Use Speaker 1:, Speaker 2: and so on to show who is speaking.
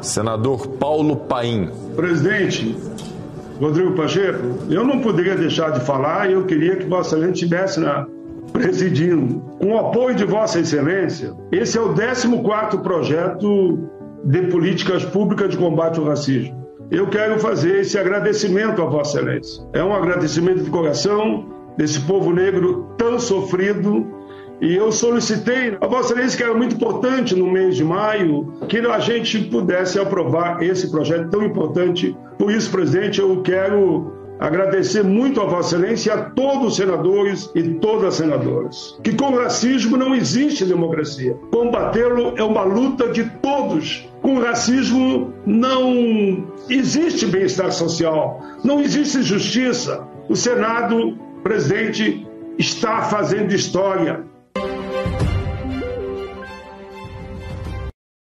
Speaker 1: Senador Paulo Paim.
Speaker 2: Presidente, Rodrigo Pacheco, eu não poderia deixar de falar e eu queria que Vossa Excelência estivesse na, presidindo. Com o apoio de Vossa Excelência, esse é o 14 projeto de políticas públicas de combate ao racismo. Eu quero fazer esse agradecimento a Vossa Excelência. É um agradecimento de coração desse povo negro tão sofrido e eu solicitei a Vossa Excelência, que era muito importante no mês de maio, que a gente pudesse aprovar esse projeto tão importante. Por isso, presidente, eu quero agradecer muito a Vossa Excelência e a todos os senadores e todas as senadoras. Que com racismo não existe democracia. Combatê-lo é uma luta de todos. Com racismo não existe bem-estar social, não existe justiça. O Senado, presidente, está fazendo história